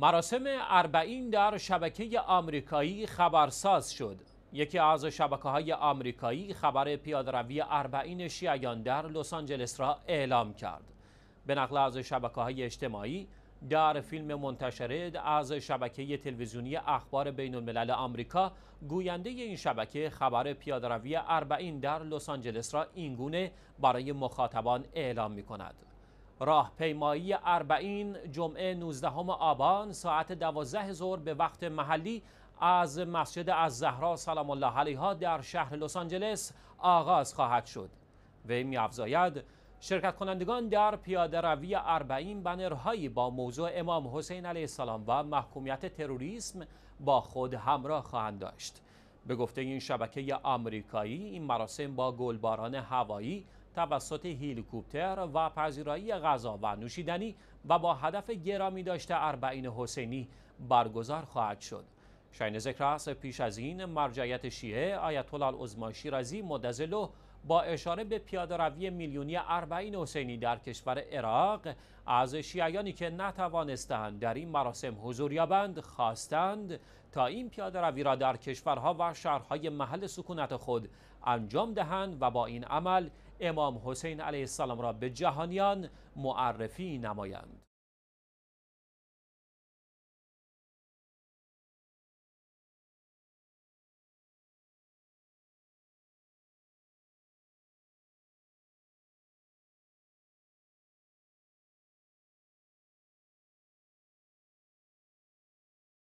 مراسم اربعین در شبکه آمریکایی خبرساز شد. یکی از شبکه های آمریکایی خبر پیادروی اربعین شیعیان در لس آنجلس را اعلام کرد. به نقل از شبکه های اجتماعی در فیلم منتشره از شبکه تلویزیونی اخبار بین الملل آمریکا گوینده این شبکه خبر پیادروی اربعین در لس آنجلس را اینگونه برای مخاطبان اعلام می کند راهپیمایی اربعین جمعه 19 آبان ساعت 12 ظهر به وقت محلی از مسجد از زهرا سلام الله علیها در شهر لس آنجلس آغاز خواهد شد. وی می‌افزاید شرکت کنندگان در پیاده روی اربعین بنرهایی با موضوع امام حسین علیه السلام و محکومیت تروریسم با خود همراه خواهند داشت. به گفته این شبکه آمریکایی این مراسم با گلباران هوایی توسط هلیکوپتر و پذیرایی غذا و نوشیدنی و با هدف گرامی داشته اربعین حسینی برگزار خواهد شد. شاین ذکر است پیش از این مرجعیت شیعه آیت الله العظما شیرازی مدزلو با اشاره به پیاده روی میلیونی اربعین حسینی در کشور عراق از شیعیانی که نتوانستند در این مراسم حضور یابند خواستند تا این پیاده روی را در کشورها و شهرهای محل سکونت خود انجام دهند و با این عمل امام حسین علیه السلام را به جهانیان معرفی نمایند.